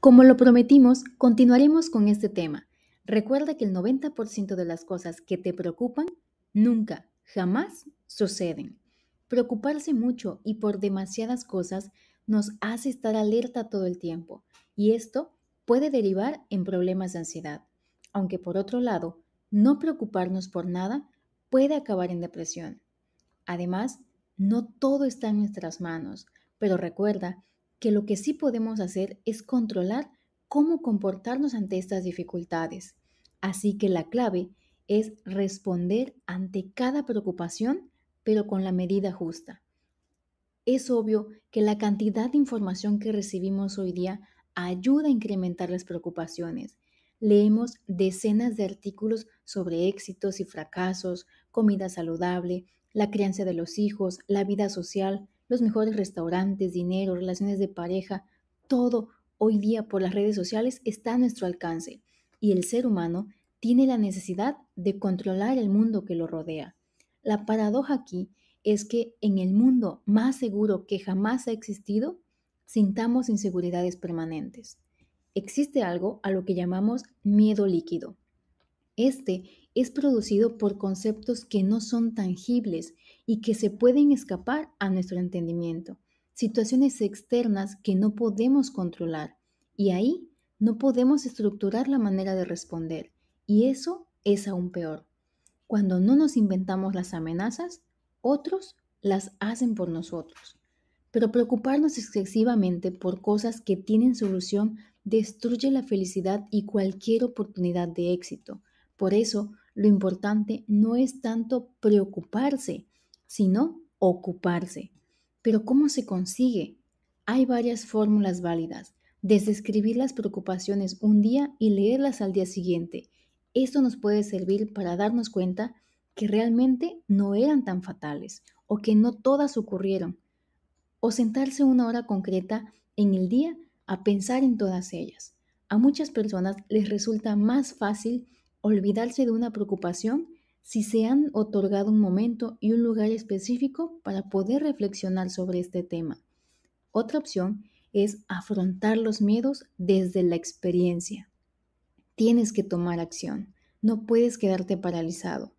Como lo prometimos, continuaremos con este tema. Recuerda que el 90% de las cosas que te preocupan nunca, jamás suceden. Preocuparse mucho y por demasiadas cosas nos hace estar alerta todo el tiempo y esto puede derivar en problemas de ansiedad. Aunque por otro lado, no preocuparnos por nada puede acabar en depresión. Además, no todo está en nuestras manos, pero recuerda que lo que sí podemos hacer es controlar cómo comportarnos ante estas dificultades. Así que la clave es responder ante cada preocupación, pero con la medida justa. Es obvio que la cantidad de información que recibimos hoy día ayuda a incrementar las preocupaciones. Leemos decenas de artículos sobre éxitos y fracasos, comida saludable, la crianza de los hijos, la vida social, los mejores restaurantes, dinero, relaciones de pareja, todo hoy día por las redes sociales está a nuestro alcance y el ser humano tiene la necesidad de controlar el mundo que lo rodea. La paradoja aquí es que en el mundo más seguro que jamás ha existido, sintamos inseguridades permanentes. Existe algo a lo que llamamos miedo líquido. Este es producido por conceptos que no son tangibles y que se pueden escapar a nuestro entendimiento, situaciones externas que no podemos controlar y ahí no podemos estructurar la manera de responder y eso es aún peor. Cuando no nos inventamos las amenazas, otros las hacen por nosotros. Pero preocuparnos excesivamente por cosas que tienen solución destruye la felicidad y cualquier oportunidad de éxito. Por eso, lo importante no es tanto preocuparse, sino ocuparse. Pero ¿cómo se consigue? Hay varias fórmulas válidas, desde escribir las preocupaciones un día y leerlas al día siguiente. Esto nos puede servir para darnos cuenta que realmente no eran tan fatales o que no todas ocurrieron. O sentarse una hora concreta en el día a pensar en todas ellas. A muchas personas les resulta más fácil olvidarse de una preocupación si se han otorgado un momento y un lugar específico para poder reflexionar sobre este tema. Otra opción es afrontar los miedos desde la experiencia. Tienes que tomar acción, no puedes quedarte paralizado.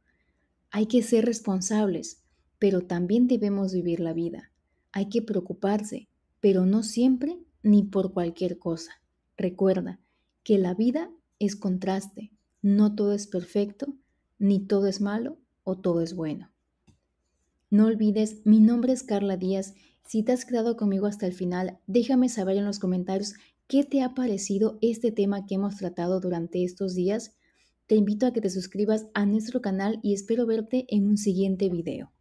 Hay que ser responsables, pero también debemos vivir la vida. Hay que preocuparse, pero no siempre ni por cualquier cosa. Recuerda que la vida es contraste, no todo es perfecto, ni todo es malo o todo es bueno. No olvides, mi nombre es Carla Díaz. Si te has quedado conmigo hasta el final, déjame saber en los comentarios qué te ha parecido este tema que hemos tratado durante estos días. Te invito a que te suscribas a nuestro canal y espero verte en un siguiente video.